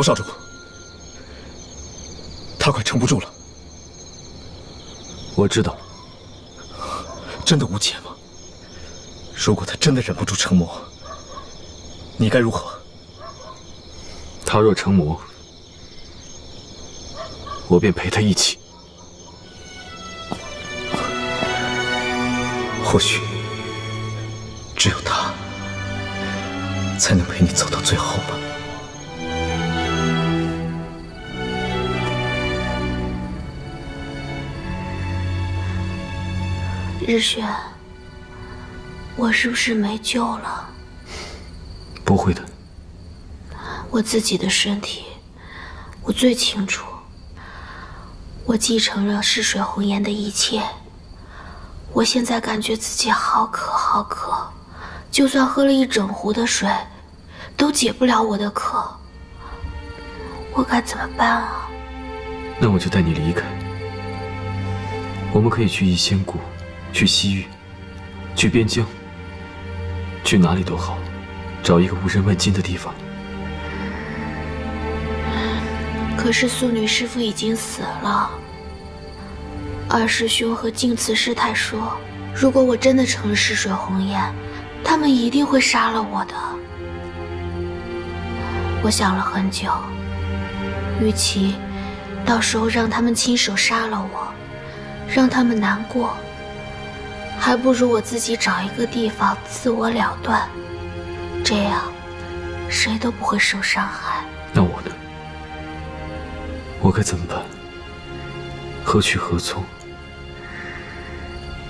罗少主，他快撑不住了。我知道，真的无解吗？如果他真的忍不住成魔，你该如何？他若成魔，我便陪他一起。或许，只有他，才能陪你走到最后吧。日轩，我是不是没救了？不会的。我自己的身体，我最清楚。我继承了逝水红颜的一切。我现在感觉自己好渴，好渴，就算喝了一整壶的水，都解不了我的渴。我该怎么办啊？那我就带你离开。我们可以去逸仙谷。去西域，去边疆，去哪里都好，找一个无人问津的地方。可是素女师傅已经死了。二师兄和净慈师太说，如果我真的成了逝水红颜，他们一定会杀了我的。我想了很久，与其到时候让他们亲手杀了我，让他们难过。还不如我自己找一个地方自我了断，这样谁都不会受伤害。那我呢？我该怎么办？何去何从？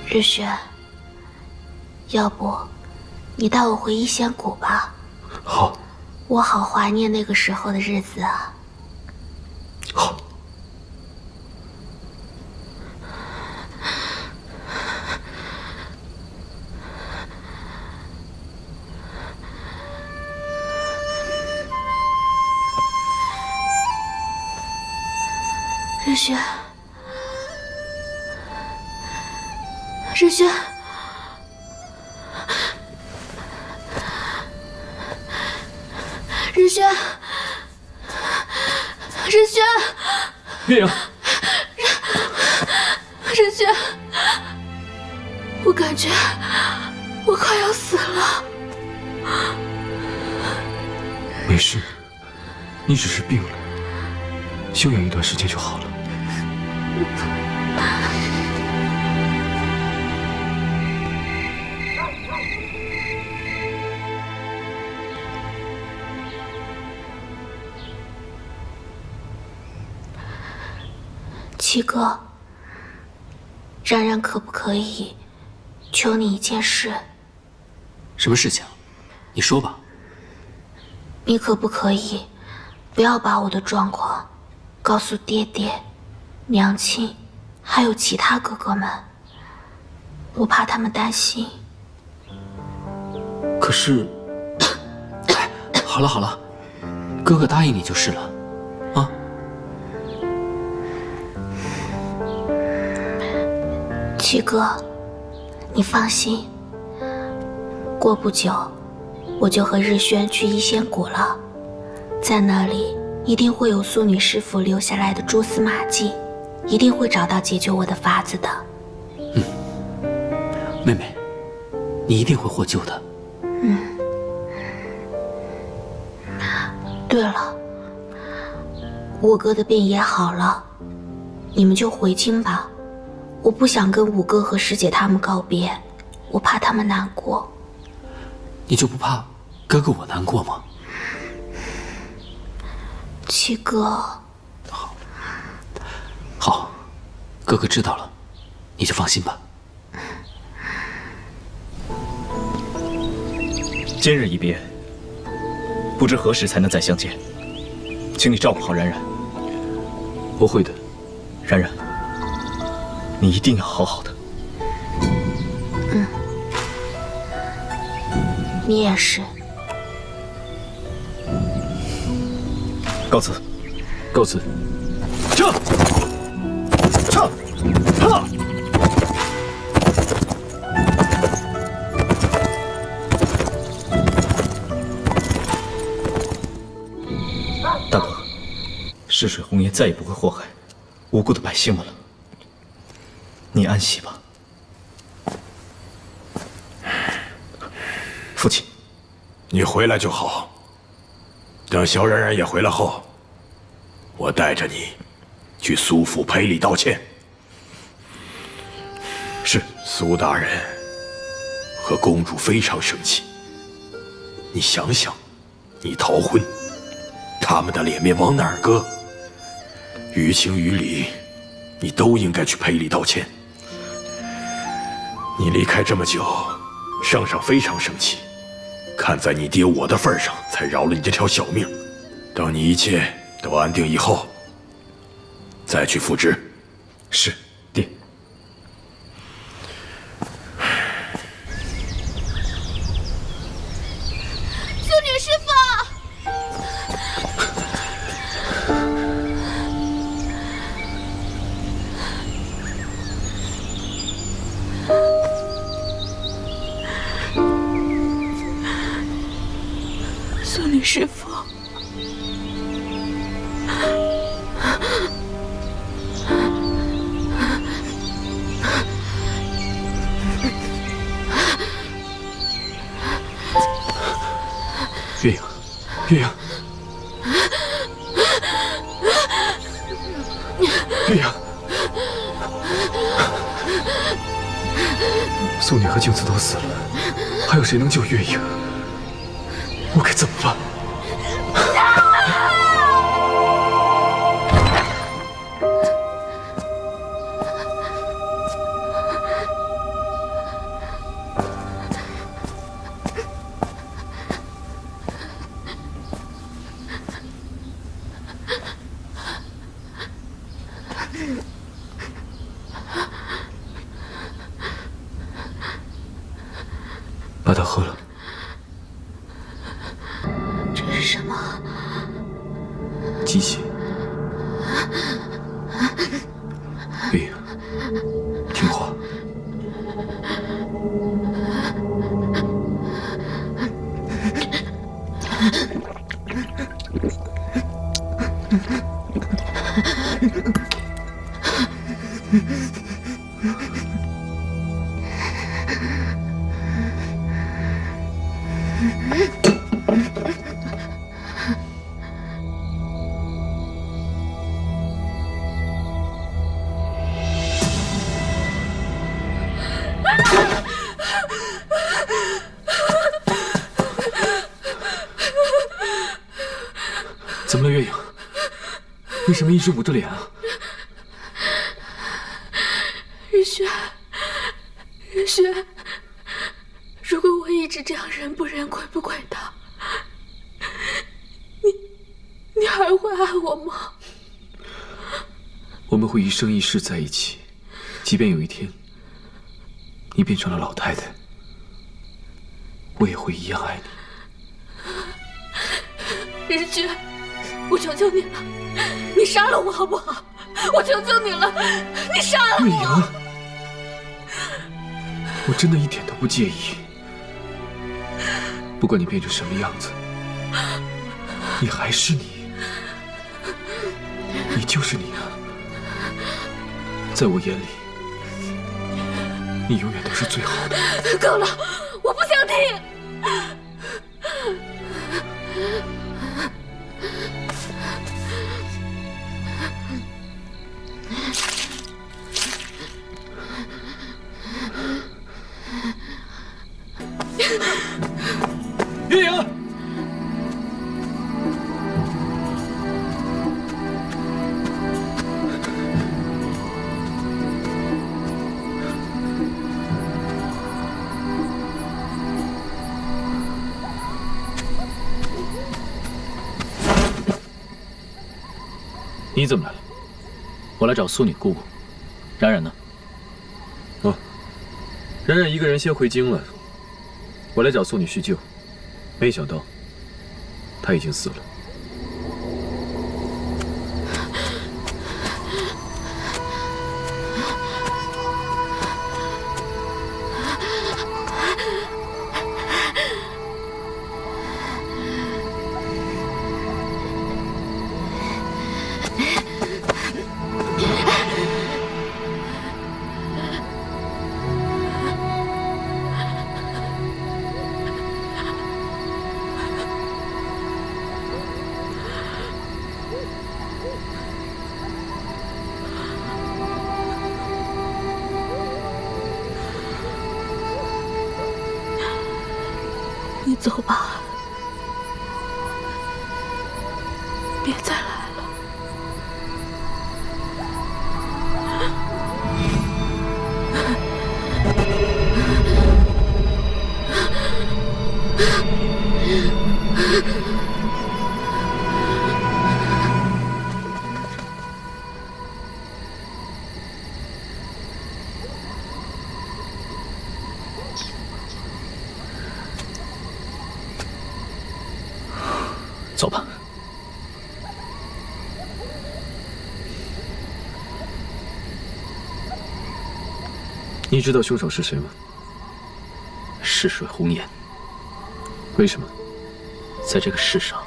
日轩，要不你带我回一仙谷吧？好。我好怀念那个时候的日子啊。好。日轩，日轩，日轩，日轩，月影，日日轩，我感觉我快要死了。没事，你只是病了，休养一段时间就好了。七哥，冉冉可不可以求你一件事？什么事情？你说吧。你可不可以不要把我的状况告诉爹爹？娘亲，还有其他哥哥们，我怕他们担心。可是，好了好了，哥哥答应你就是了，啊。七哥，你放心，过不久我就和日轩去一仙谷了，在那里一定会有素女师傅留下来的蛛丝马迹，一定会找到解救我的法子的。嗯，妹妹，你一定会获救的。嗯。对了，五哥的病也好了，你们就回京吧。我不想跟五哥和师姐他们告别，我怕他们难过。你就不怕哥哥我难过吗？七哥，好，好，哥哥知道了，你就放心吧。今日一别，不知何时才能再相见，请你照顾好冉冉。我会的，冉冉。你一定要好好的。嗯，你也是。告辞，告辞。水红颜再也不会祸害无辜的百姓们了。你安息吧，父亲。你回来就好。等小冉冉也回来后，我带着你去苏府赔礼道歉。是，苏大人和公主非常生气。你想想，你逃婚，他们的脸面往哪儿搁？于情于理，你都应该去赔礼道歉。你离开这么久，圣上非常生气，看在你爹我的份上，才饶了你这条小命。等你一切都安定以后，再去复职。是，怎么办？为什么一直捂着脸啊？日轩，日轩，如果我一直这样人不人鬼不鬼的，你，你还会爱我吗？我们会一生一世在一起，即便有一天你变成了老太太，我也会一样爱你。日君，我求求你了我好不好？我求求你了，你杀了我！月莹，我真的一点都不介意。不管你变成什么样子，你还是你，你就是你啊！在我眼里，你永远都是最好的。够了，我不想听。月莹，你怎么来了？我来找苏女姑姑。冉冉呢？哦，冉冉一个人先回京了。我来找苏女叙旧，没想到他已经死了。你知道凶手是谁吗？逝水红颜，为什么？在这个世上，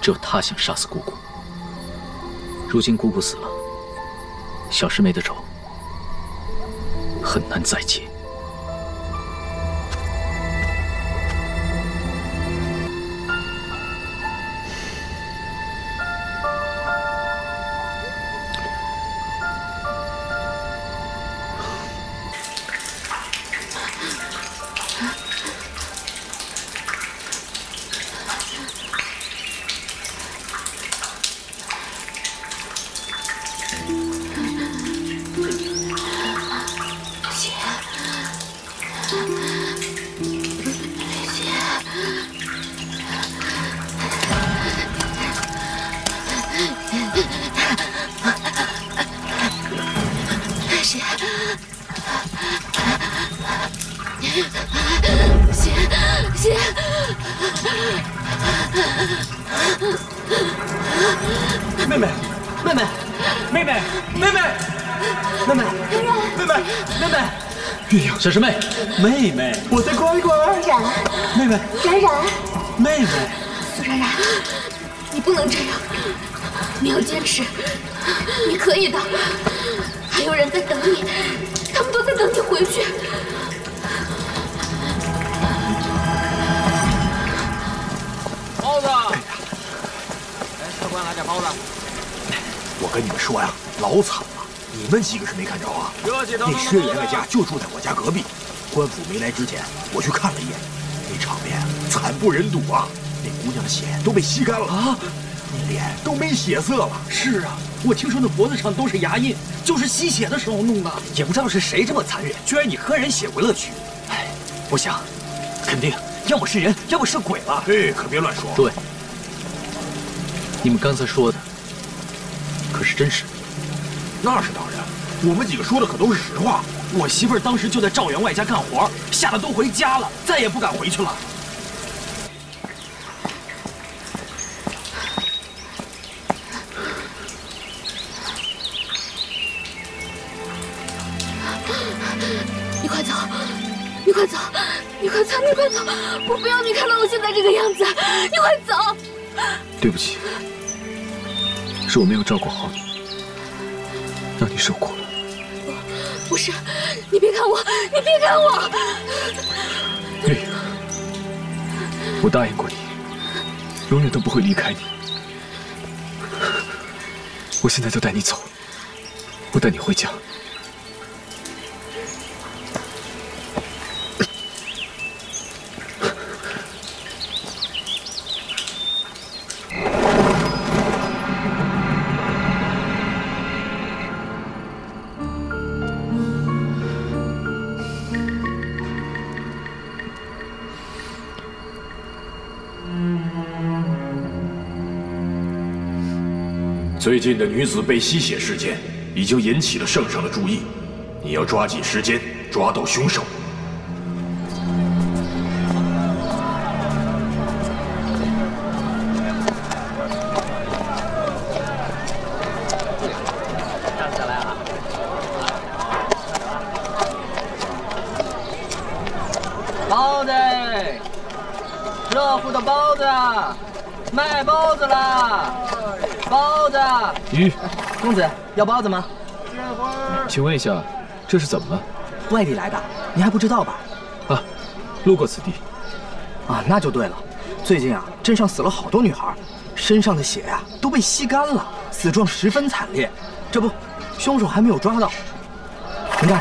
只有他想杀死姑姑。如今姑姑死了，小师妹的仇很难再结。来之前，我去看了一眼，那场面惨不忍睹啊！那姑娘的血都被吸干了啊，那脸都没血色了。是啊，我听说那脖子上都是牙印，就是吸血的时候弄的。也不知道是谁这么残忍，居然以喝人血为乐趣。哎，我想，肯定要么是人，要么是鬼了。哎，可别乱说。诸位，你们刚才说的可是真实？那是当然，我们几个说的可都是实话。我媳妇儿当时就在赵员外家干活，吓得都回家了，再也不敢回去了。你快走，你快走，你快走，你快走！我不要你看到我现在这个样子，你快走！对不起，是我没有照顾好你，让你受苦了。不是，你别看我，你别看我！月影，我答应过你，永远都不会离开你。我现在就带你走，我带你回家。最近的女子被吸血事件已经引起了圣上的注意，你要抓紧时间抓到凶手。包子，热乎的包子，卖包子啦！包子，鱼，公子要包子吗？请问一下，这是怎么了？外地来的，你还不知道吧？啊，路过此地。啊，那就对了。最近啊，镇上死了好多女孩，身上的血呀、都被吸干了，死状十分惨烈。这不，凶手还没有抓到。你看，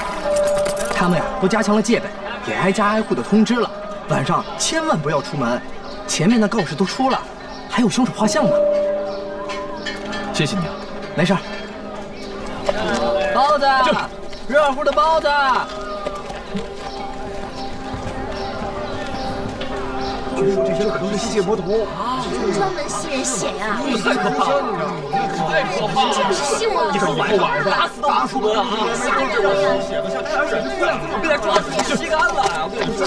他们呀都加强了戒备，也挨家挨户的通知了，晚上千万不要出门。前面的告示都出了，还有凶手画像呢。谢谢你啊。没事儿。包子，热乎的包子。据说这些可都是吸血魔头啊！专门吸人血呀、太可怕了！太可怕了！就是吸我以后晚上打死都不出门啊！吓人了呀！血都像天水姑娘这么被他抓死吸干了！我跟你说，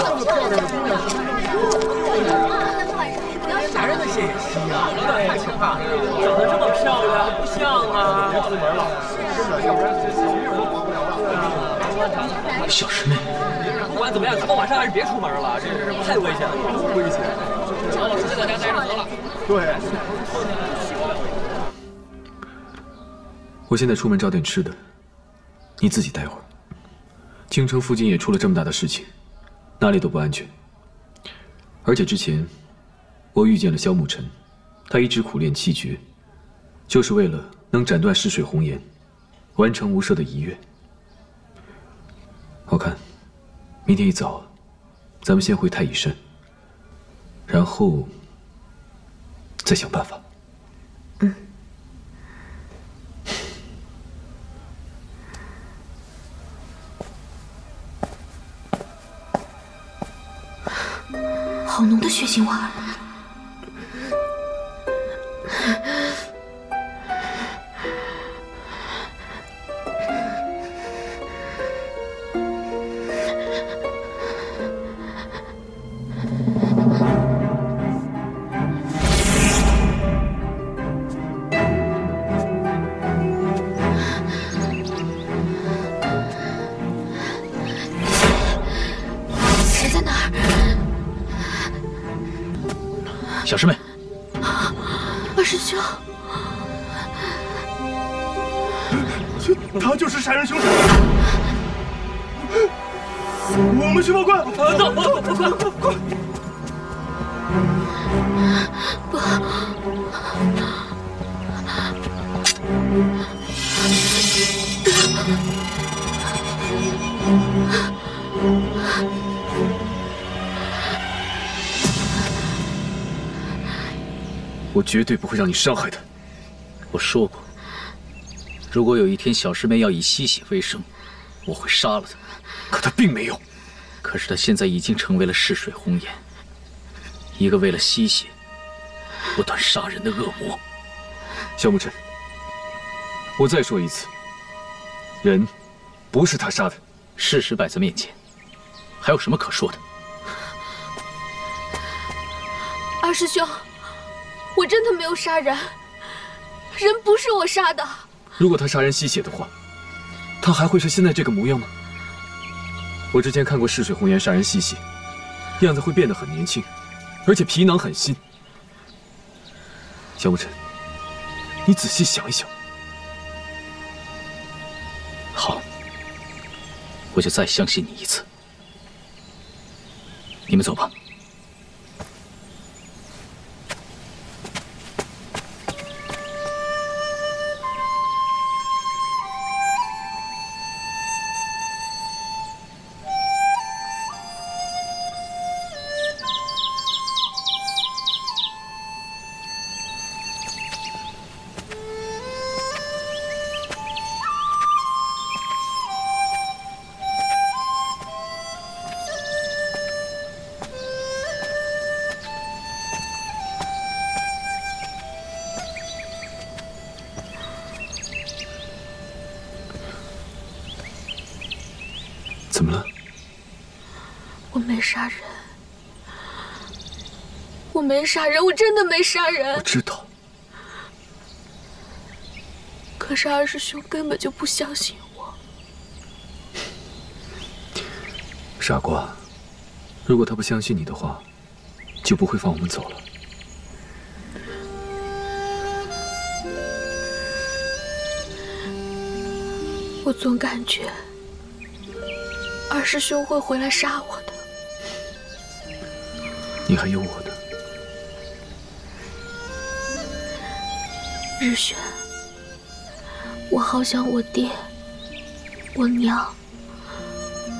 这么漂亮的姑娘，男人的血也吸啊！太可怕了！长得这么漂亮，不像啊！别出门了，真的，要不然这小日都过不了了。小师妹，不管怎么样，咱们晚上还是别出门了，这是太危险了，不危险。常老师就在家待着得了。对。我现在出门找点吃的，你自己待会儿。京城附近也出了这么大的事情，哪里都不安全。而且之前我遇见了萧慕尘，他一直苦练气诀，就是为了能斩断逝水红颜，完成无赦的遗愿。我看，明天一早，咱们先回太乙山，然后再想办法。嗯好浓的血腥味儿。血在哪儿？小师妹，师兄，他就是杀人凶手。我们去报官！走，报报官，快！不，我绝对不会让你伤害他。我说过，如果有一天小师妹要以吸血为生，我会杀了她。可他并没有。可是她现在已经成为了逝水红颜，一个为了吸血不断杀人的恶魔。萧慕尘，我再说一次，人不是他杀的，事实摆在面前，还有什么可说的？二师兄，我真的没有杀人，人不是我杀的。如果他杀人吸血的话，他还会是现在这个模样吗？我之前看过逝水红颜杀人吸血，样子会变得很年轻，而且皮囊很新。萧慕尘，你仔细想一想。好，我就再相信你一次。你们走吧。杀人，我真的没杀人。我知道。可是二师兄根本就不相信我。傻瓜，如果他不相信你的话，就不会放我们走了。我总感觉二师兄会回来杀我的。你还有我日轩，我好想我爹、我娘，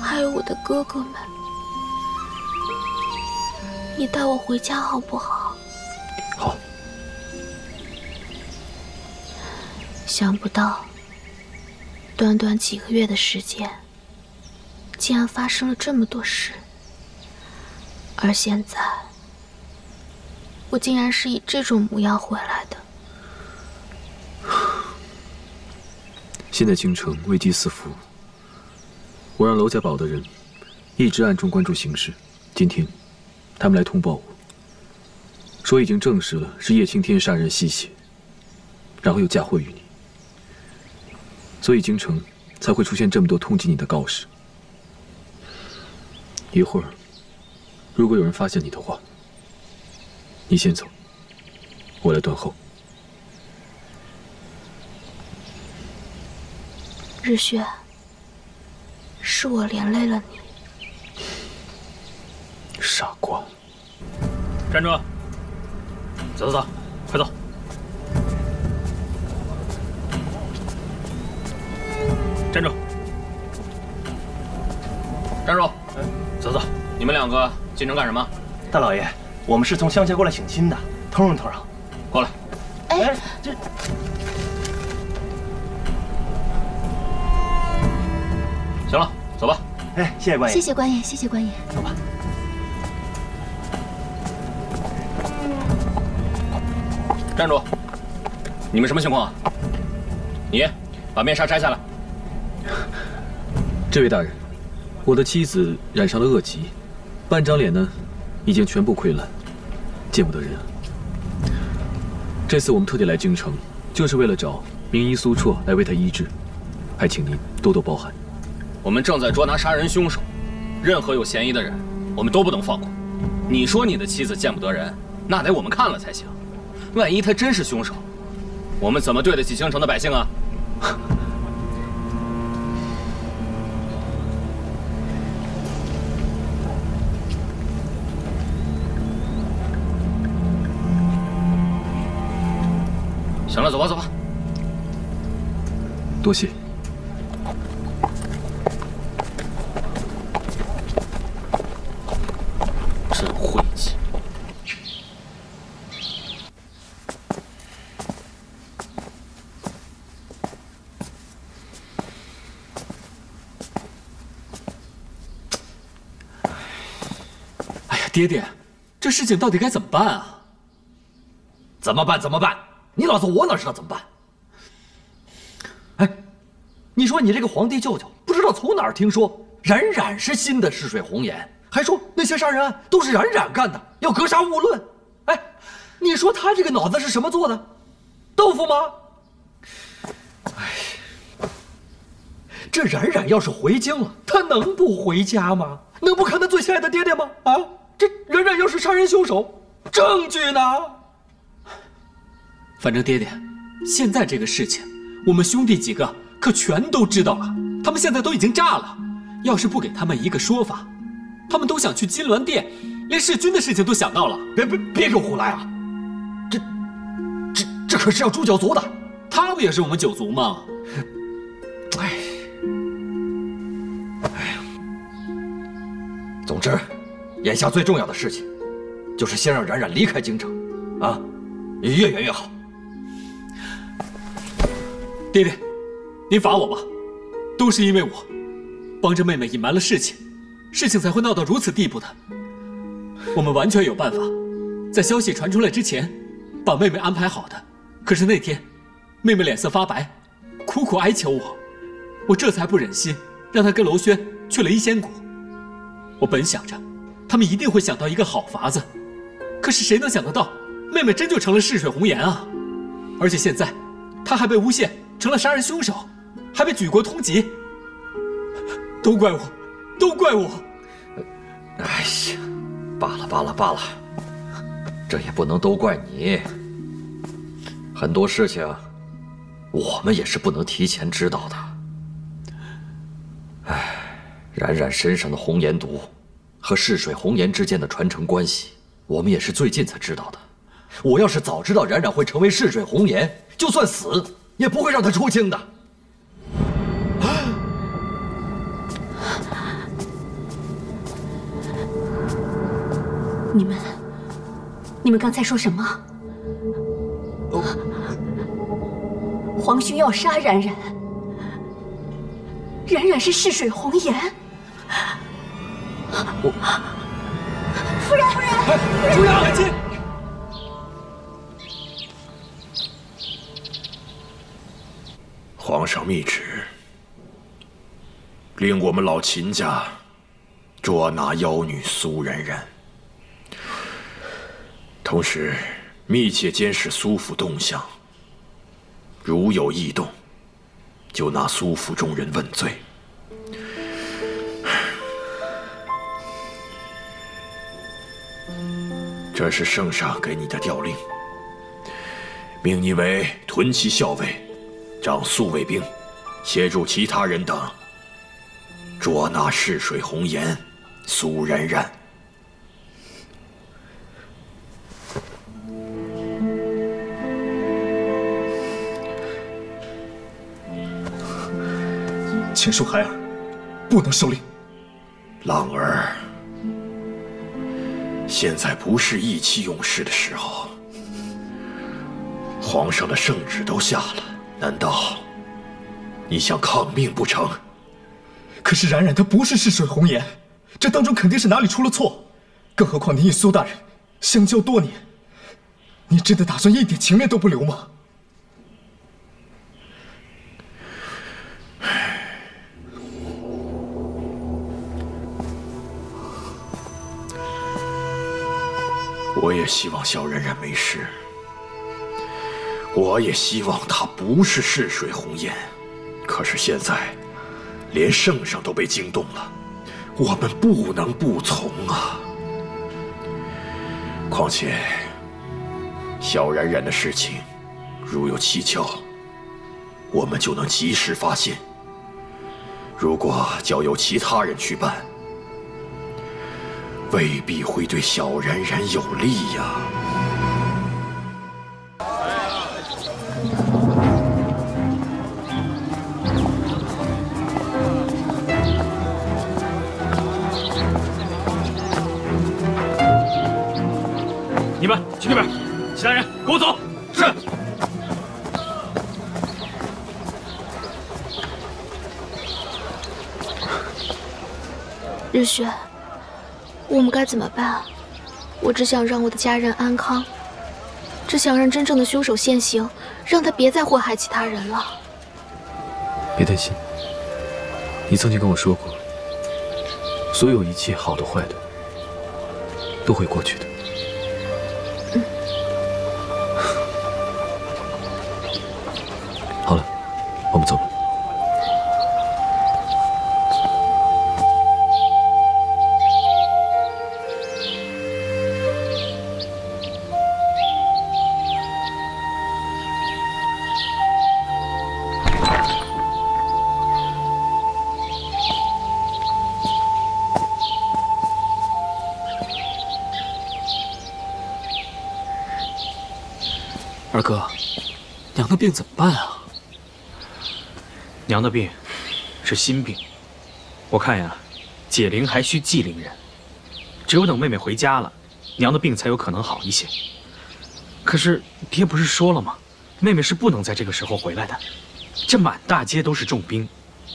还有我的哥哥们。你带我回家好不好？好。想不到，短短几个月的时间，竟然发生了这么多事。而现在，我竟然是以这种模样回来的。现在京城危机四伏，我让娄家堡的人一直暗中关注形势。今天，他们来通报我，说已经证实了是叶青天杀人吸血，然后又嫁祸于你，所以京城才会出现这么多通缉你的告示。一会儿，如果有人发现你的话，你先走，我来断后。日轩，是我连累了你。傻瓜！站住！走走走，快走！站住！站住！走走，你们两个进城干什么？大老爷，我们是从乡下过来省亲的。通融通融，过来。哎，这哎，谢谢官爷。谢谢官爷，谢谢官爷。走吧。站住！你们什么情况？你把面纱摘下来。这位大人，我的妻子染上了恶疾，半张脸呢，已经全部溃烂，见不得人啊。这次我们特地来京城，就是为了找名医苏绰来为她医治，还请您多多包涵。我们正在捉拿杀人凶手，任何有嫌疑的人，我们都不能放过。你说你的妻子见不得人，那得我们看了才行。万一他真是凶手，我们怎么对得起京城的百姓啊？行了，走吧，走吧。多谢。真晦气！哎呀，爹爹，这事情到底该怎么办啊？怎么办？怎么办？你老子我哪知道怎么办？哎，你说你这个皇帝舅舅不知道从哪儿听说冉冉是新的试水红颜，还说那些杀人案都是冉冉干的，要格杀勿论。哎，你说他这个脑子是什么做的？豆腐吗？哎，这冉冉要是回京了，他能不回家吗？能不看他最亲爱的爹爹吗？啊，这冉冉又是杀人凶手，证据呢？反正爹爹，现在这个事情，我们兄弟几个可全都知道了。他们现在都已经炸了，要是不给他们一个说法，他们都想去金銮殿，连弑君的事情都想到了。别别别给我胡来啊！这这这可是要诛九族的。他不也是我们九族吗？哎，哎呀，总之，眼下最重要的事情，就是先让冉冉离开京城，啊，越远越好。爹爹，您罚我吧，都是因为我，帮着妹妹隐瞒了事情，事情才会闹到如此地步的。我们完全有办法，在消息传出来之前，把妹妹安排好的。可是那天，妹妹脸色发白，苦苦哀求我，我这才不忍心让她跟娄轩去了一仙谷。我本想着，他们一定会想到一个好法子，可是谁能想得到，妹妹真就成了逝水红颜啊！而且现在，她还被诬陷。成了杀人凶手，还被举国通缉，都怪我，都怪我！哎呀，罢了罢了罢了，这也不能都怪你。很多事情，我们也是不能提前知道的。哎，冉冉身上的红颜毒和逝水红颜之间的传承关系，我们也是最近才知道的。我要是早知道冉冉会成为逝水红颜，就算死。也不会让她出京的。你们，你们刚才说什么？皇兄要杀冉冉，冉冉是逝水红颜。我，夫人，夫人，朱阳，赶紧！皇上密旨，令我们老秦家捉拿妖女苏冉冉，同时密切监视苏府动向。如有异动，就拿苏府众人问罪。这是圣上给你的调令，命你为屯骑校尉。掌宿卫兵，协助其他人等捉拿逝水红颜苏冉冉。请恕孩儿不能受令。浪儿，现在不是意气用事的时候。皇上的圣旨都下了。难道你想抗命不成？可是冉冉她不是逝水红颜，这当中肯定是哪里出了错。更何况你与苏大人相交多年，你真的打算一点情面都不留吗？也希望小冉冉没事。我也希望她不是逝水红颜，可是现在，连圣上都被惊动了，我们不能不从啊！况且，小冉冉的事情，如有蹊跷，我们就能及时发现。如果交由其他人去办，未必会对小冉冉有利呀。你们去那边，其他人跟我走。是。日雪，我们该怎么办？我只想让我的家人安康，只想让真正的凶手现形，让他别再祸害其他人了。别担心，你曾经跟我说过，所有一切好的坏的都会过去的。病怎么办啊？娘的病是心病，我看呀，解铃还需系铃人。只有等妹妹回家了，娘的病才有可能好一些。可是爹不是说了吗？妹妹是不能在这个时候回来的。这满大街都是重兵，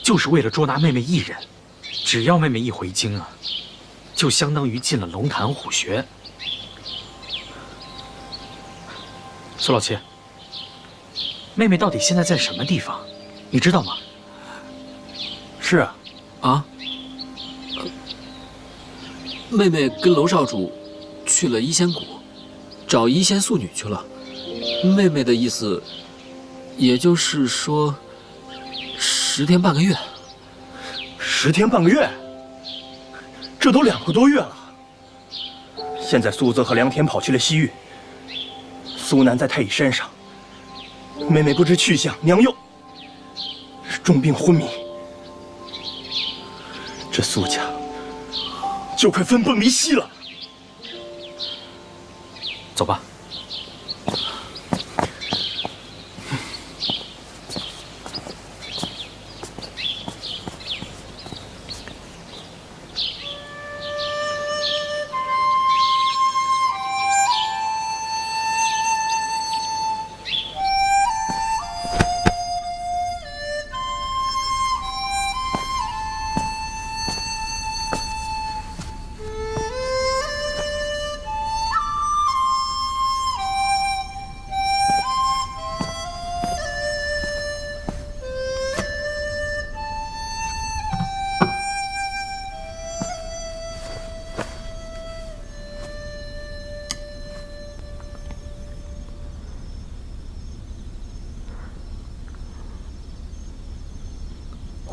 就是为了捉拿妹妹一人。只要妹妹一回京啊，就相当于进了龙潭虎穴。苏老七，妹妹到底现在在什么地方？你知道吗？是啊，啊？妹妹跟娄少主去了医仙谷，找医仙素女去了。妹妹的意思，也就是说，十天半个月。十天半个月，这都两个多月了。现在苏泽和梁天跑去了西域，苏南在太乙山上，妹妹不知去向，娘又重病昏迷，这苏家就快分崩离析了。走吧。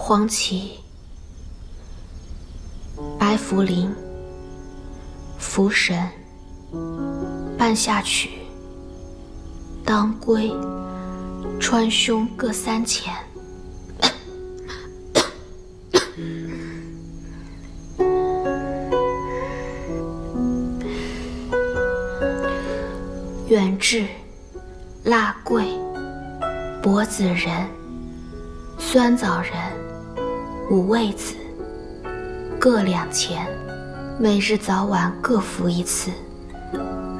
黄芪、白茯苓、茯神、半夏曲、当归、川芎各三钱。远志、辣桂、柏子仁、酸枣仁、五味子各两钱，每日早晚各服一次，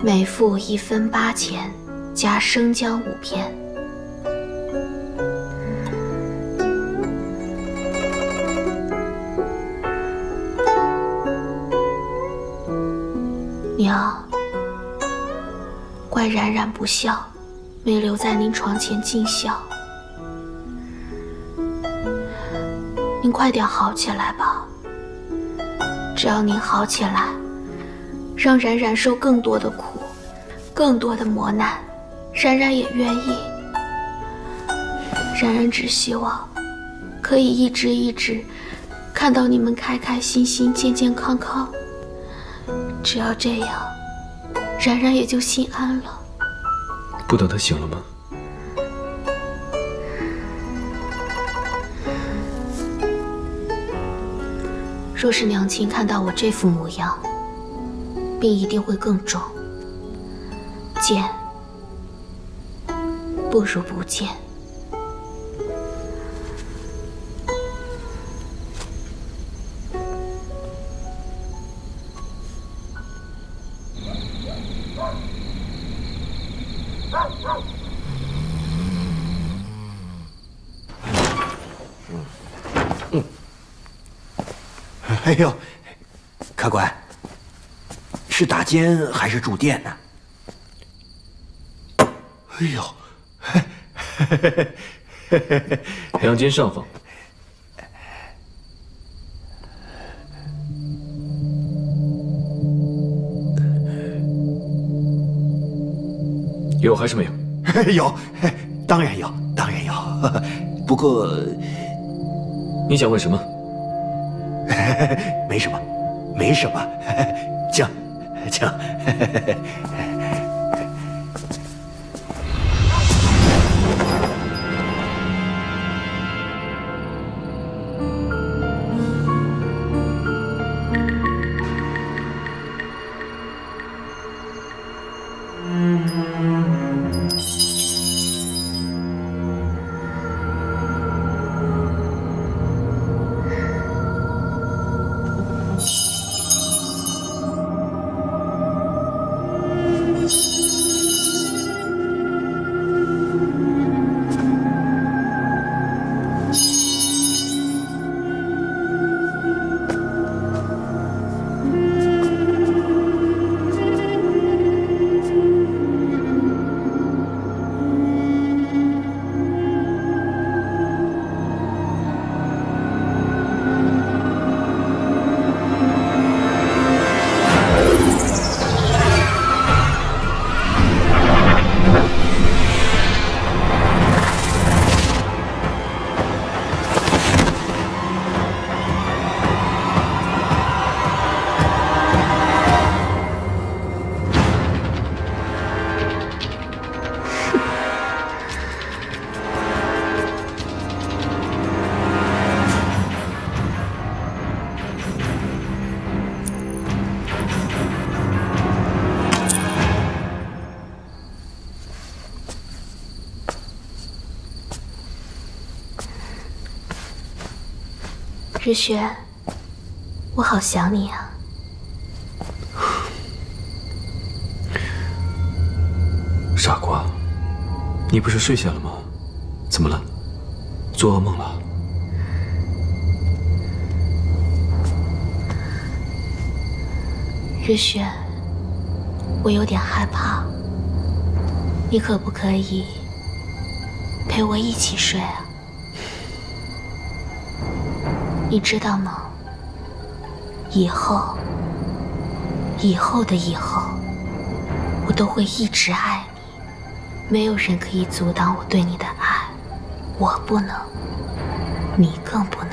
每服一分八钱，加生姜五片。娘，怪冉冉不孝，没留在您床前尽孝。您快点好起来吧。只要您好起来，让冉冉受更多的苦，更多的磨难，冉冉也愿意。冉冉只希望可以一直一直看到你们开开心心、健健康康。只要这样，冉冉也就心安了。不等他醒了吗？若是娘亲看到我这副模样，病一定会更重。见不如不见。哎呦，客官，是打尖还是住店呢？哎呦，两间上房。有还是没有？有，当然有，当然有。不过，你想问什么？没什么，没什么，请，请。日雪，我好想你啊！傻瓜，你不是睡下了吗？怎么了？做噩梦了？日雪，我有点害怕，你可不可以陪我一起睡啊？你知道吗？以后，以后的以后，我都会一直爱你，没有人可以阻挡我对你的爱，我不能，你更不能。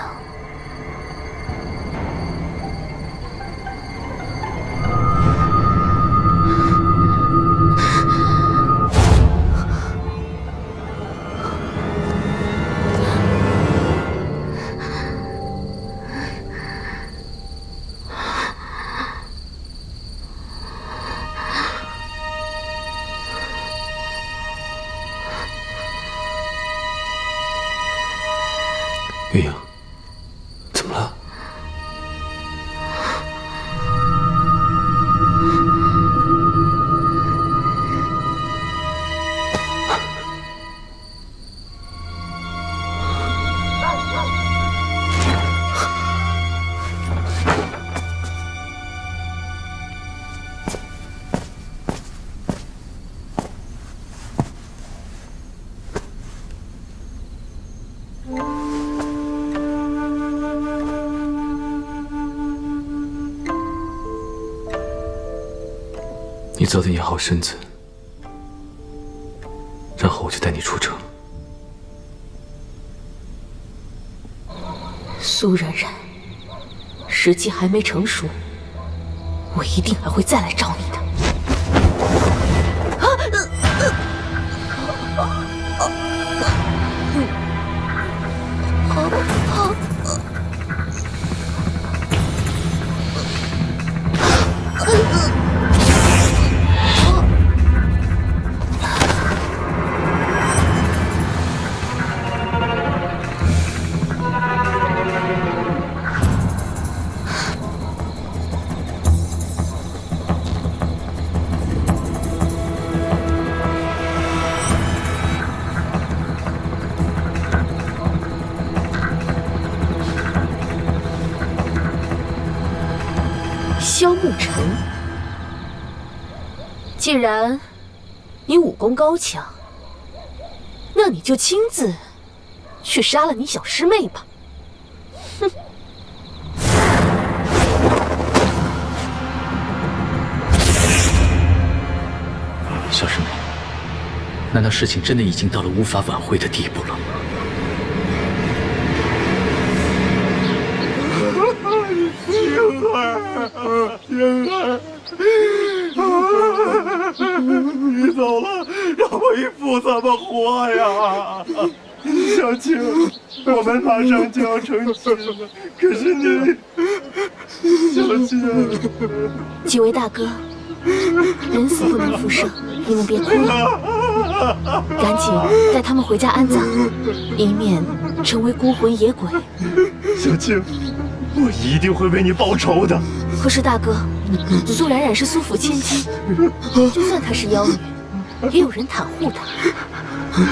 好身子，然后我就带你出城。苏冉冉，时机还没成熟，我一定还会再来找你的。然你武功高强，那你就亲自去杀了你小师妹吧。哼！小师妹，难道事情真的已经到了无法挽回的地步了？星儿，星儿，你走了，让我一父怎么活呀？小青，我们马上就要成亲了，可是你，小青，几位大哥，人死不能复生，你们别哭了，赶紧带他们回家安葬，以免成为孤魂野鬼。小青。我一定会为你报仇的。可是大哥，苏冉冉是苏府千金，就算她是妖女，也有人袒护她。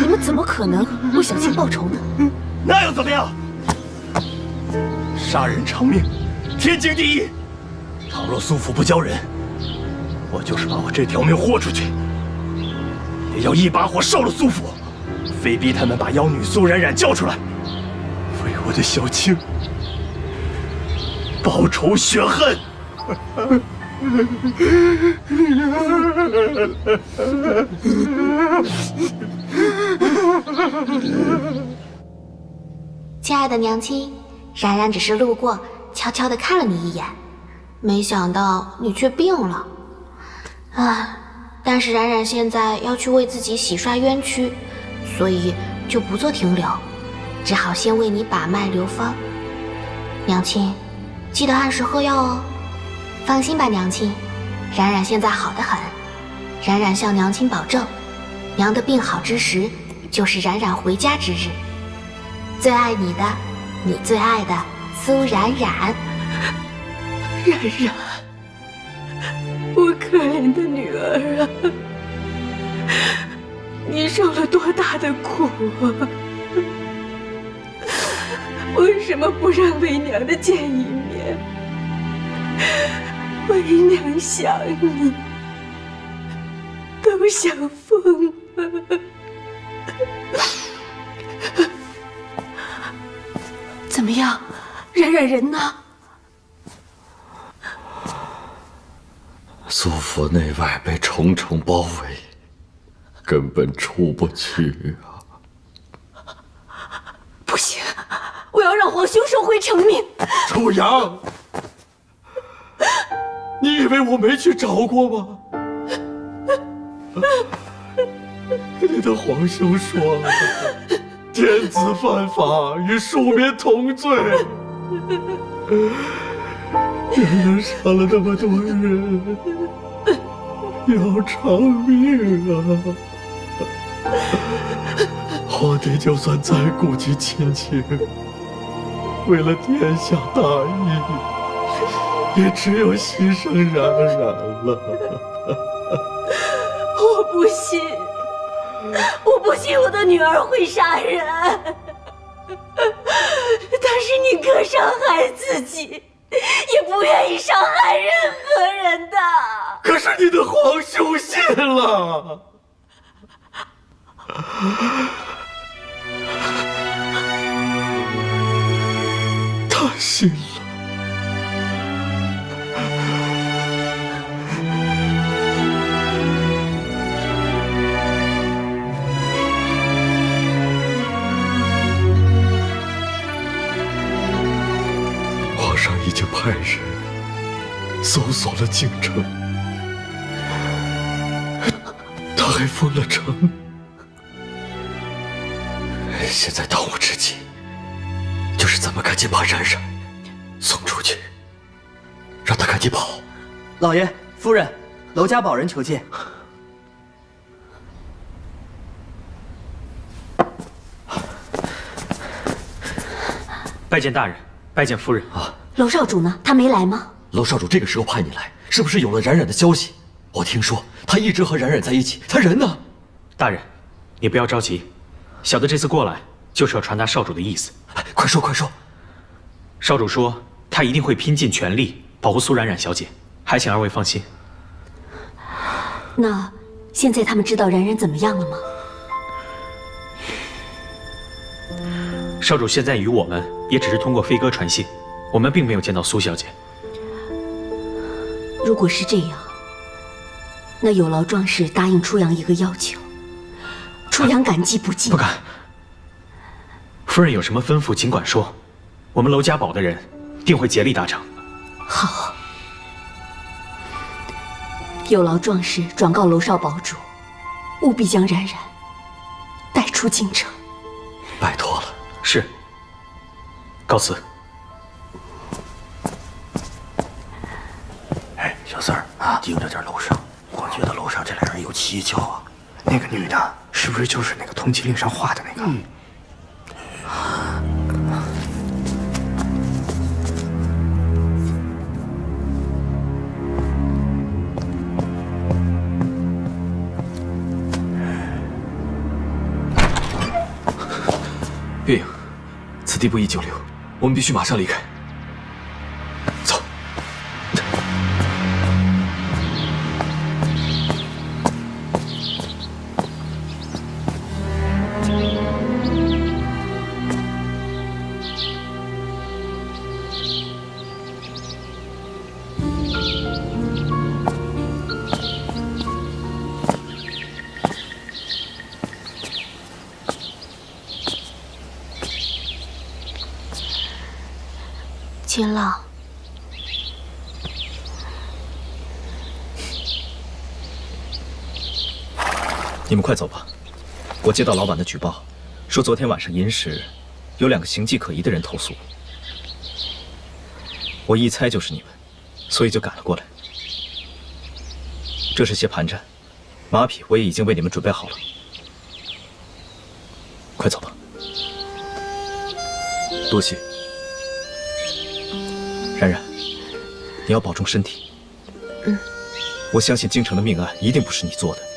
你们怎么可能为小青报仇呢？那又怎么样？杀人偿命，天经地义。倘若苏府不交人，我就是把我这条命豁出去，也要一把火烧了苏府，非逼他们把妖女苏冉冉交出来，为我的小青。报仇雪恨！亲爱的娘亲，冉冉只是路过，悄悄的看了你一眼，没想到你却病了。啊！但是冉冉现在要去为自己洗刷冤屈，所以就不做停留，只好先为你把脉留方。娘亲。记得按时喝药哦。放心吧，娘亲，冉冉现在好得很。冉冉向娘亲保证，娘的病好之时，就是冉冉回家之日。最爱你的，你最爱的苏冉冉。冉冉，我可怜的女儿啊，你受了多大的苦啊！为什么不让为娘的见一面？为娘想你，都想疯了。怎么样，冉冉人呢？苏府内外被重重包围，根本出不去啊！不行，我要让皇兄收回成命。楚阳，你以为我没去找过吗？你的皇兄说了，天子犯法与庶民同罪。冉冉杀了那么多人，要偿命啊！皇帝就算再顾及亲情，为了天下大义，也只有牺牲冉冉了。我不信，我不信我的女儿会杀人，她是宁可伤害自己。也不愿意伤害任何人的。可是你的皇兄信了，他信了。已经派人搜索了京城，他还封了城。现在当务之急就是咱们赶紧把冉冉送出去，让他赶紧跑。老爷、夫人，楼家堡人求见。拜见大人，拜见夫人啊。娄少主呢？他没来吗？楼少主这个时候派你来，是不是有了冉冉的消息？我听说他一直和冉冉在一起，他人呢？大人，你不要着急，小的这次过来就是要传达少主的意思。快说快说！少主说他一定会拼尽全力保护苏冉冉小姐，还请二位放心。那现在他们知道冉冉怎么样了吗？少主现在与我们也只是通过飞鸽传信。我们并没有见到苏小姐。如果是这样，那有劳壮士答应初阳一个要求，初阳感激不尽。不敢。夫人有什么吩咐，尽管说，我们娄家堡的人定会竭力达成。好。有劳壮士转告娄少堡主，务必将冉冉带出京城。拜托了。是。告辞。四儿啊，盯着点楼上，我觉得楼上这俩人有蹊跷啊。那个女的，是不是就是那个通缉令上画的那个？月影，此地不宜久留，我们必须马上离开。快走吧。我接到老板的举报，说昨天晚上寅时，有两个形迹可疑的人投诉。我一猜就是你们，所以就赶了过来。这是些盘缠，马匹我也已经为你们准备好了。快走吧。多谢。然然，你要保重身体。嗯。我相信京城的命案一定不是你做的。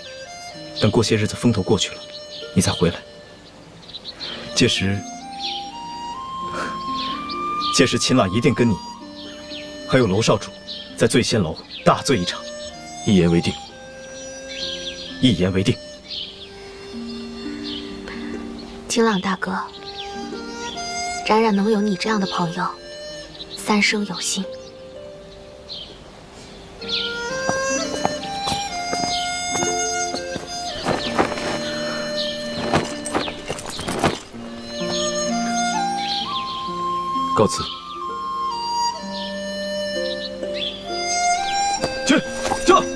等过些日子风头过去了，你再回来。届时，届时秦朗一定跟你，还有娄少主，在醉仙楼大醉一场。一言为定。一言为定。秦朗大哥，冉冉能有你这样的朋友，三生有幸。告辞。去，这。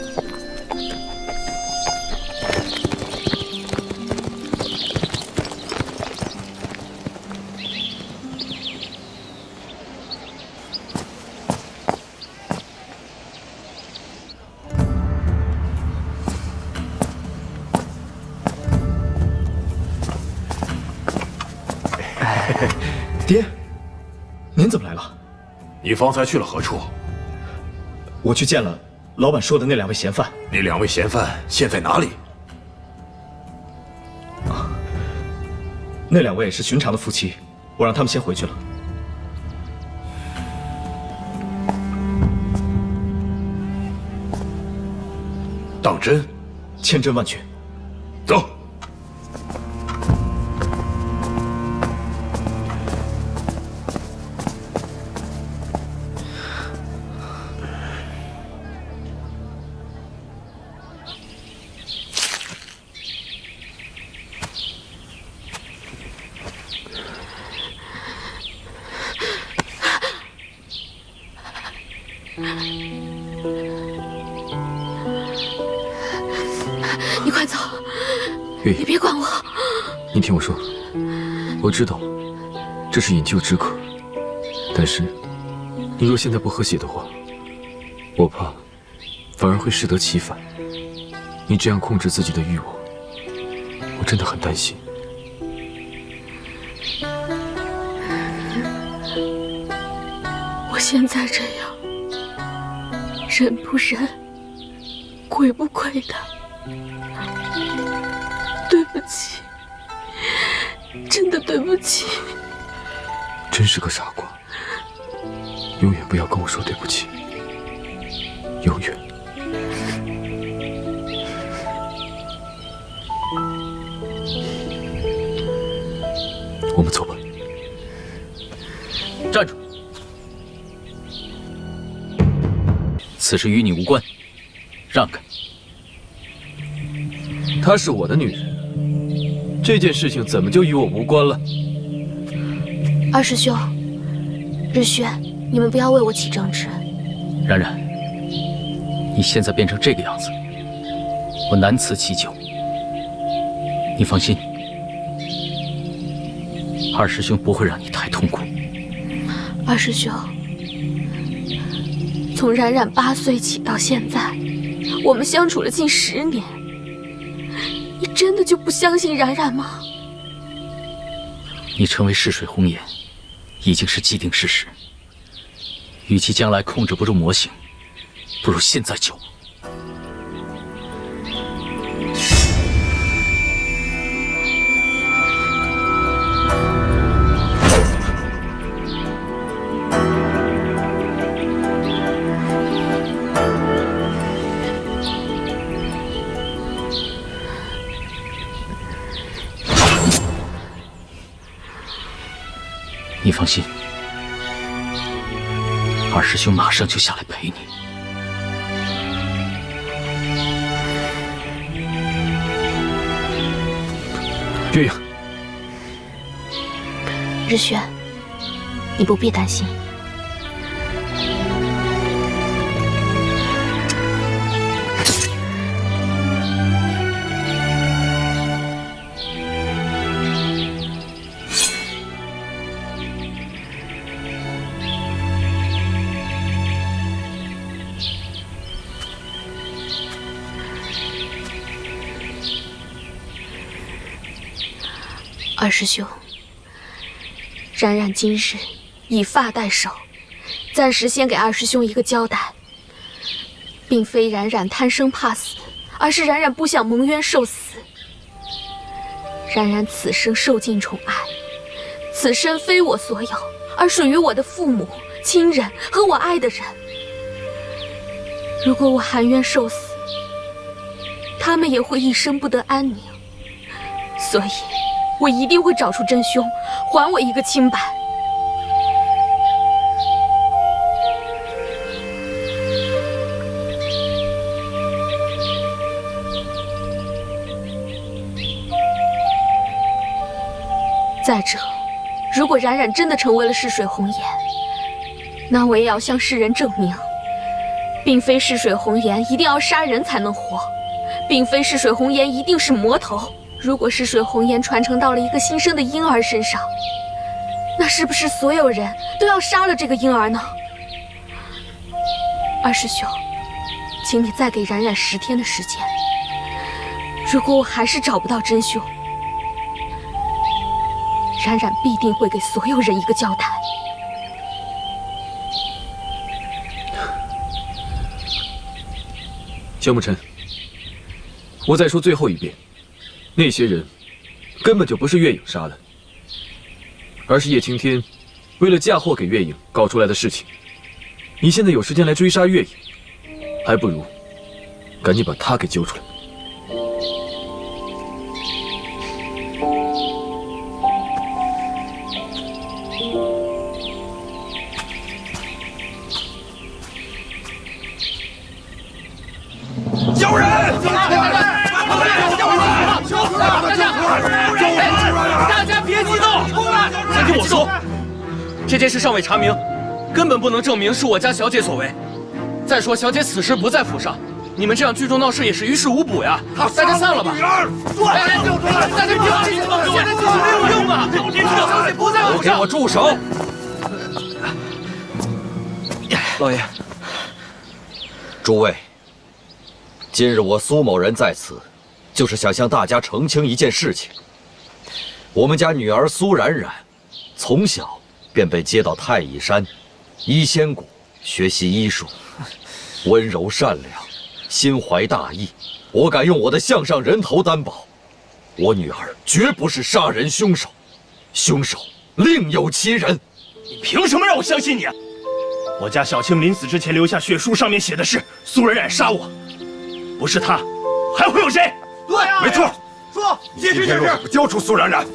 你方才去了何处？我去见了老板说的那两位嫌犯。那两位嫌犯现在哪里？那两位是寻常的夫妻，我让他们先回去了。当真？千真万确。这是引咎止渴，但是你若现在不喝血的话，我怕反而会适得其反。你这样控制自己的欲望，我真的很担心。我现在这样，人不人，鬼不鬼的。对不起，真的对不起。真是个傻瓜，永远不要跟我说对不起，永远。我们走吧。站住！此事与你无关，让开。她是我的女人，这件事情怎么就与我无关了？二师兄，日轩，你们不要为我起争执。冉冉，你现在变成这个样子，我难辞其咎。你放心，二师兄不会让你太痛苦。二师兄，从冉冉八岁起到现在，我们相处了近十年。你真的就不相信冉冉吗？你成为逝水红颜，已经是既定事实。与其将来控制不住魔性，不如现在救。我放心，二师兄马上就下来陪你。月影，日轩，你不必担心。师兄，冉冉今日以发代首，暂时先给二师兄一个交代，并非冉冉贪生怕死，而是冉冉不想蒙冤受死。冉冉此生受尽宠爱，此身非我所有，而属于我的父母、亲人和我爱的人。如果我含冤受死，他们也会一生不得安宁。所以，我一定会找出真凶，还我一个清白。再者，如果冉冉真的成为了逝水红颜，那我也要向世人证明，并非逝水红颜一定要杀人才能活，并非逝水红颜一定是魔头。如果是水红颜传承到了一个新生的婴儿身上，那是不是所有人都要杀了这个婴儿呢？二师兄，请你再给冉冉十天的时间。如果我还是找不到真凶，冉冉必定会给所有人一个交代。萧慕尘，我再说最后一遍，那些人根本就不是月影杀的，而是叶青天为了嫁祸给月影搞出来的事情。你现在有时间来追杀月影，还不如赶紧把他给揪出来。事尚未查明，根本不能证明是我家小姐所为。再说，小姐此时不在府上，你们这样聚众闹事也是于事无补呀。大家散了吧。大家救出来！大家别激动，现在继续没有用啊！小姐不在府上。都给我住手！老爷，诸位，今日我苏某人在此，就是想向大家澄清一件事情。我们家女儿苏冉冉，从小便被接到太乙山医仙谷学习医术，温柔善良，心怀大义。我敢用我的项上人头担保，我女儿绝不是杀人凶手，凶手另有其人。你凭什么让我相信你啊？我家小青临死之前留下血书，上面写的是苏冉冉杀我，不是她，还会有谁？对啊，没错。说，今天若不交出苏冉冉，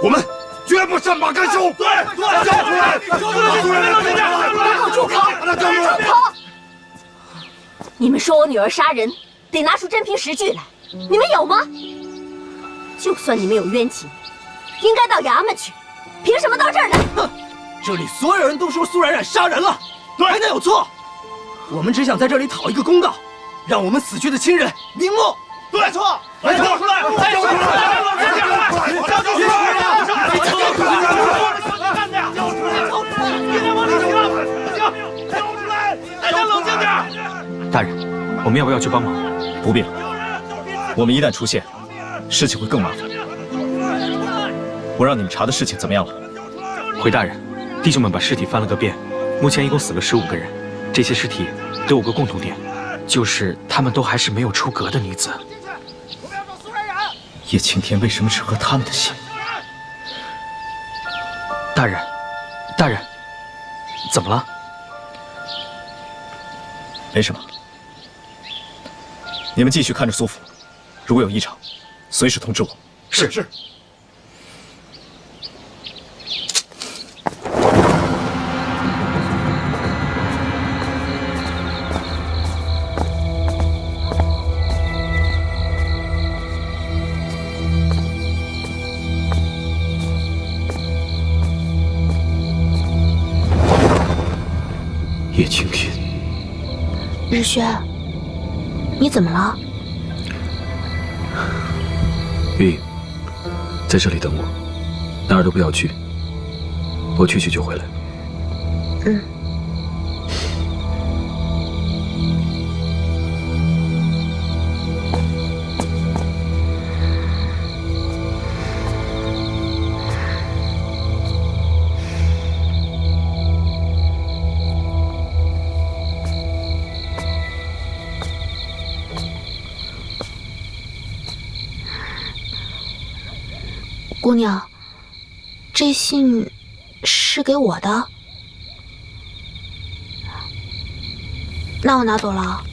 我们绝不善罢甘休。对对，交出来！交出来！苏冉冉，给我住口！把他交出来！住口！你们说我女儿杀人，得拿出真凭实据来，你们有吗？就算你们有冤情，应该到衙门去，凭什么到这儿来？哼！这里所有人都说苏冉冉杀人了，还能有错？我们只想在这里讨一个公道，让我们死去的亲人瞑目。对错，没错，交出来！交出来！交出来！交出来！交出来！交出来！交出来！别再往里挤了！行，交出来！大家冷静点。大人，我们要不要去帮忙？不必了，我们一旦出现，事情会更麻烦。我让你们查的事情怎么样了？回大人，弟兄们把尸体翻了个遍，目前一共死了十五个人，这些尸体都有个共同点，就是他们都还是没有出阁的女子。叶青天为什么只喝他们的血？大人，大人，怎么了？没什么。你们继续看着苏府，如果有异常，随时通知我。是是。日轩，你怎么了？月影，在这里等我，哪儿都不要去。我去去就回来。嗯。姑娘，这信是给我的，那我拿走了。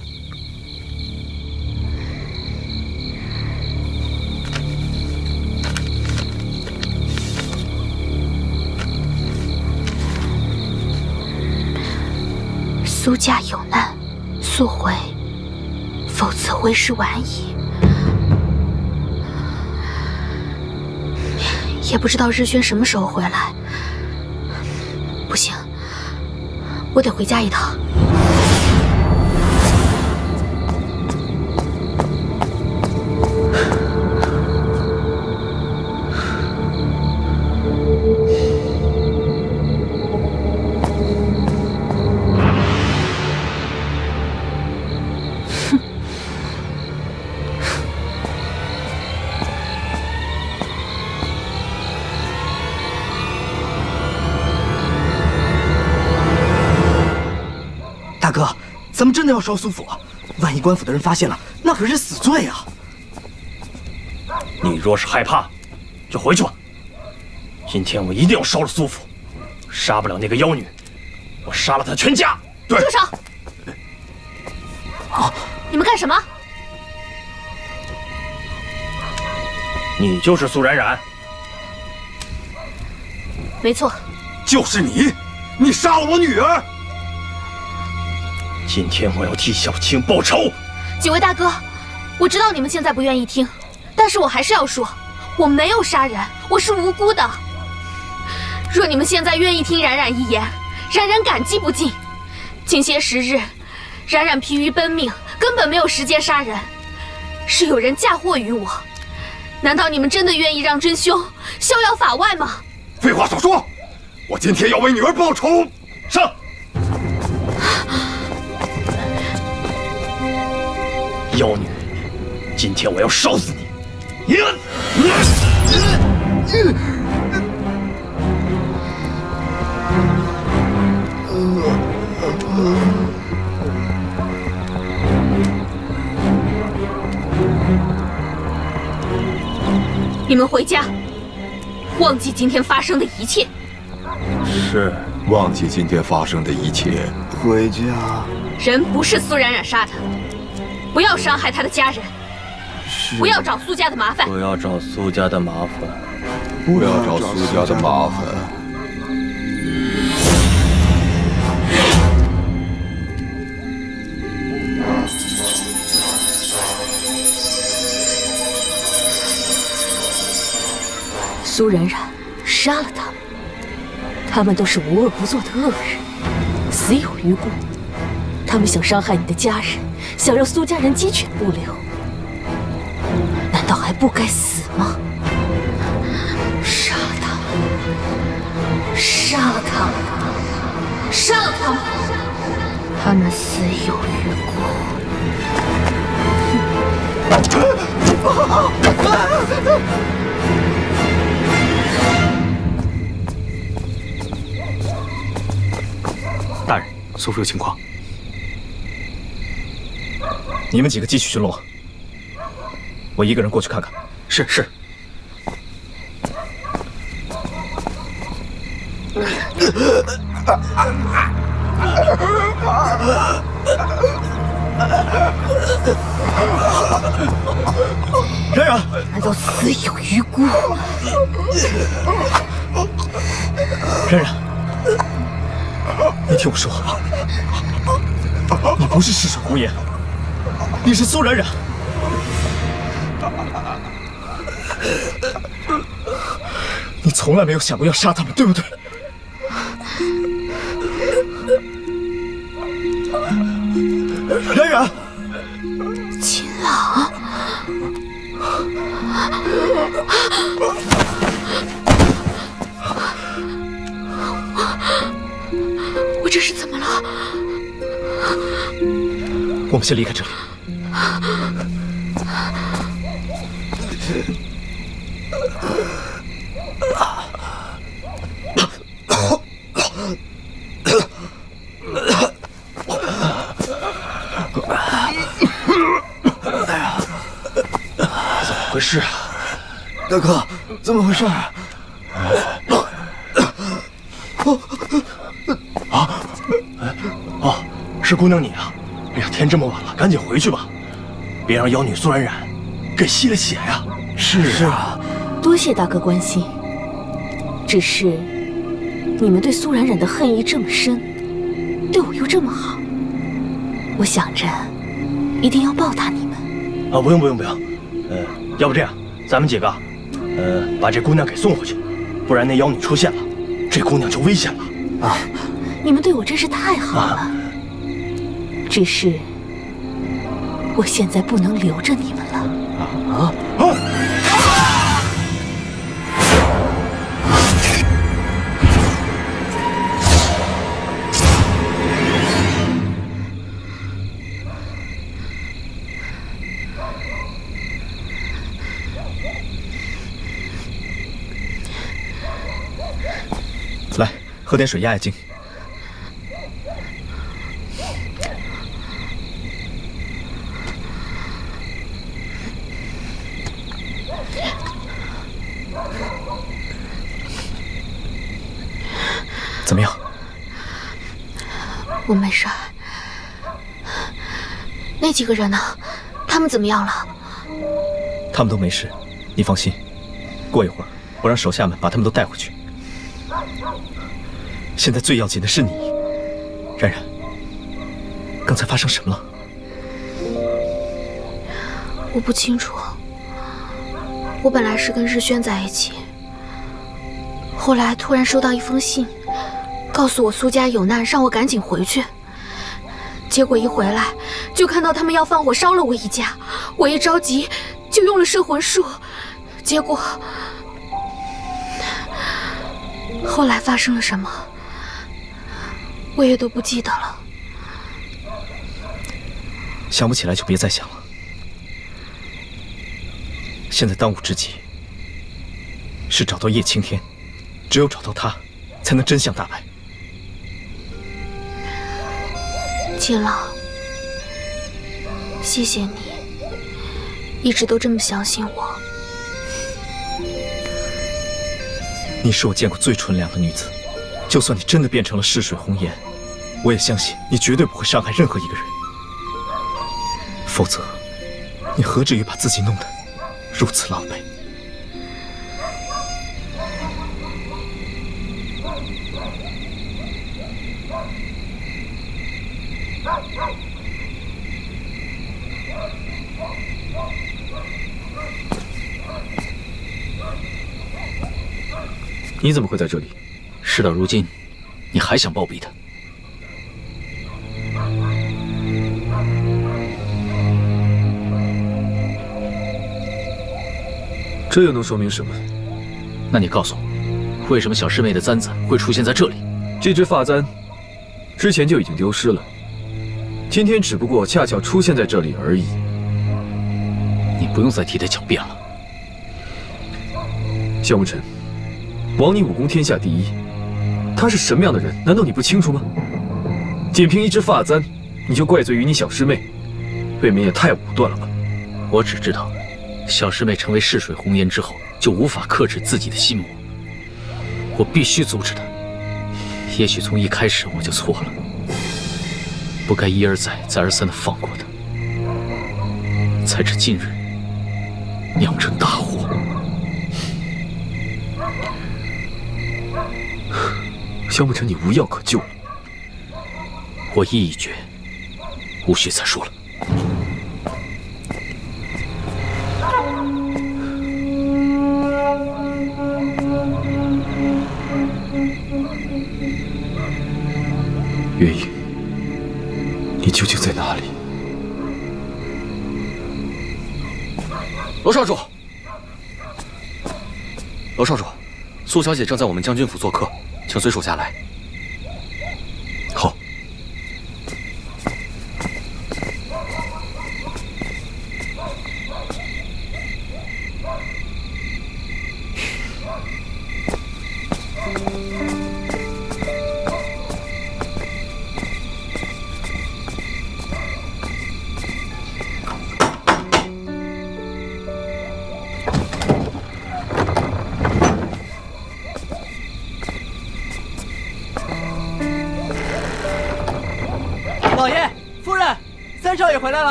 苏家有难，速回，否则为时晚矣。也不知道日轩什么时候回来。不行，我得回家一趟。咱们真的要烧苏府？万一官府的人发现了，那可是死罪啊！你若是害怕，就回去吧。今天我一定要烧了苏府，杀不了那个妖女，我杀了她全家。对，住手！你们干什么？你就是苏冉冉，没错，就是你，你杀了我女儿。今天我要替小青报仇。几位大哥，我知道你们现在不愿意听，但是我还是要说，我没有杀人，我是无辜的。若你们现在愿意听冉冉一言，冉冉感激不尽。近些时日，冉冉疲于奔命，根本没有时间杀人，是有人嫁祸于我。难道你们真的愿意让真凶逍遥法外吗？废话少说，我今天要为女儿报仇。上！妖女，今天我要烧死你！你们回家，忘记今天发生的一切。是忘记今天发生的一切，回家。人不是苏冉冉杀的，不要伤害他的家人，不要找苏家的麻烦，不要找苏家的麻烦，不要找苏家的麻烦。苏冉冉杀了他们，他们都是无恶不作的恶人，死有余辜。他们想伤害你的家人，想让苏家人鸡犬不留，难道还不该死吗？杀了他！杀了他！杀了他！他们死有余辜。大人，苏府有情况。你们几个继续巡逻，我一个人过去看看。是是。冉冉，难道死有余辜？冉冉，你听我说，你不是逝水红颜，你是苏冉冉。你从来没有想过要杀他们，对不对？冉冉，秦朗，我这是怎么了？我们先离开这里。大哥，怎么回事？啊！哦，是姑娘你啊！哎呀，天这么晚了，赶紧回去吧，别让妖女苏冉冉给吸了血呀！是啊，多谢大哥关心。只是你们对苏冉冉的恨意这么深，对我又这么好，我想着一定要报答你们。啊，不用不用不用，呃，要不这样，咱们几个，呃，把这姑娘给送回去，不然那妖女出现了，这姑娘就危险了啊！你们对我真是太好了，只是我现在不能留着你们来，喝点水压压惊。怎么样？我没事。那几个人呢？他们怎么样了？他们都没事，你放心。过一会儿，我让手下们把他们都带回去。现在最要紧的是你，然然。刚才发生什么了？我不清楚。我本来是跟日轩在一起，后来突然收到一封信，告诉我苏家有难，让我赶紧回去。结果一回来，就看到他们要放火烧了我一家。我一着急，就用了摄魂术，结果后来发生了什么？我也都不记得了，想不起来就别再想了。现在当务之急是找到叶青天，只有找到他，才能真相大白。季老，谢谢你，一直都这么相信我。你是我见过最纯良的女子，就算你真的变成了逝水红颜。我也相信你绝对不会伤害任何一个人，否则你何至于把自己弄得如此狼狈？你怎么会在这里？事到如今，你还想暴毙他？这又能说明什么？那你告诉我，为什么小师妹的簪子会出现在这里？这只发簪之前就已经丢失了，今天只不过恰巧出现在这里而已。你不用再替他狡辩了。萧慕尘，枉你武功天下第一，他是什么样的人？难道你不清楚吗？仅凭一只发簪，你就怪罪于你小师妹，未免也太武断了吧？我只知道。小师妹成为逝水红颜之后，就无法克制自己的心魔。我必须阻止她。也许从一开始我就错了，不该一而再、再而三的放过她，才至今日酿成大祸。萧慕尘，你无药可救了。我意已决，无需再说了。苏小姐正在我们将军府做客，请随属下来。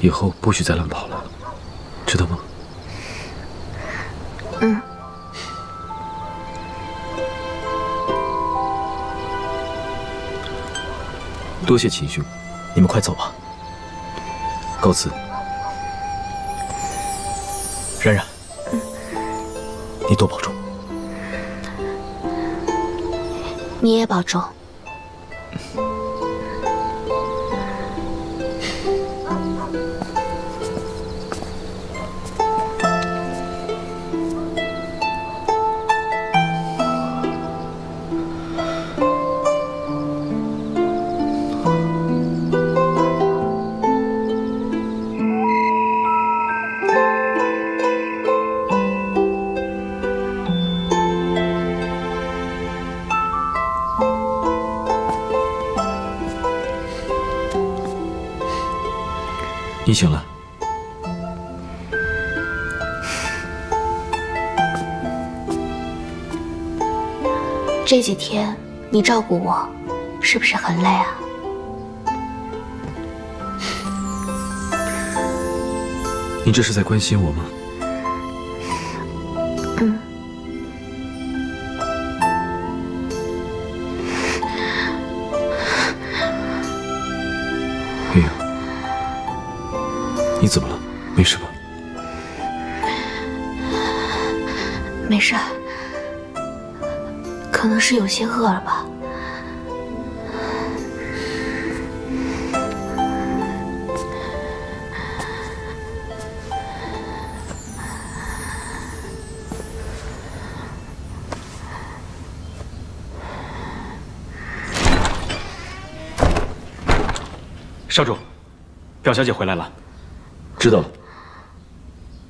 以后不许再乱跑了，知道吗？嗯。多谢秦兄，你们快走吧。告辞。冉冉，你多保重。你也保重。这几天你照顾我，是不是很累啊？你这是在关心我吗？嗯。月影，你怎么了？没事吧？没事能是有些饿了吧。少主，表小姐回来了。知道了。